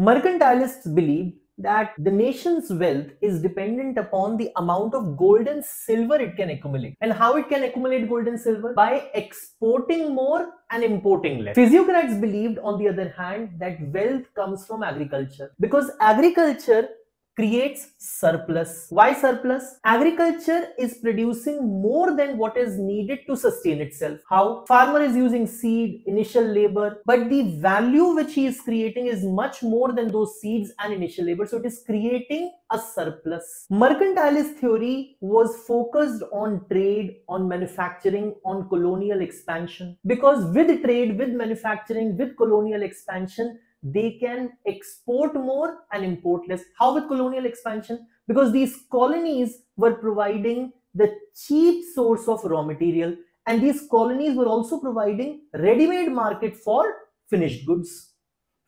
Mercantilists believe that the nation's wealth is dependent upon the amount of gold and silver it can accumulate. And how it can accumulate gold and silver? By exporting more and importing less. Physiocrats believed, on the other hand, that wealth comes from agriculture because agriculture creates surplus. Why surplus? Agriculture is producing more than what is needed to sustain itself. How? Farmer is using seed, initial labor, but the value which he is creating is much more than those seeds and initial labor. So it is creating a surplus. Mercantilist theory was focused on trade, on manufacturing, on colonial expansion. Because with trade, with manufacturing, with colonial expansion, they can export more and import less. How with colonial expansion? Because these colonies were providing the cheap source of raw material and these colonies were also providing ready-made market for finished goods.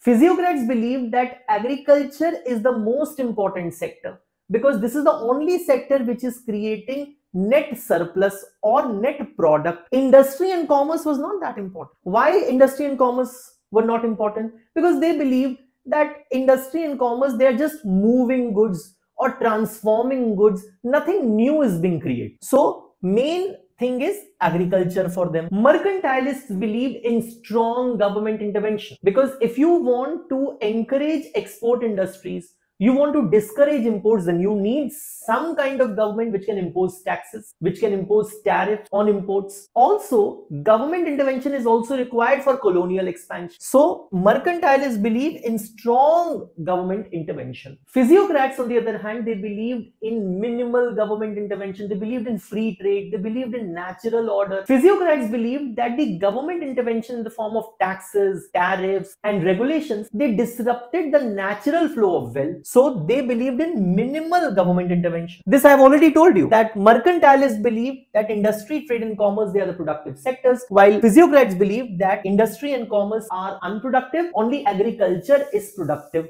Physiocrats believe that agriculture is the most important sector because this is the only sector which is creating net surplus or net product. Industry and commerce was not that important. Why industry and commerce were not important because they believed that industry and commerce they are just moving goods or transforming goods. Nothing new is being created. So main thing is agriculture for them. Mercantilists believe in strong government intervention because if you want to encourage export industries you want to discourage imports then you need some kind of government which can impose taxes which can impose tariffs on imports. Also government intervention is also required for colonial expansion. So mercantilists believe in strong government intervention. Physiocrats on the other hand they believed in minimal government intervention. They believed in free trade. They believed in natural order. Physiocrats believed that the government intervention in the form of taxes tariffs and regulations they disrupted the natural flow of wealth so they believed in minimal government intervention. This I have already told you that mercantilists believe that industry, trade and commerce, they are the productive sectors, while physiocrats believe that industry and commerce are unproductive, only agriculture is productive.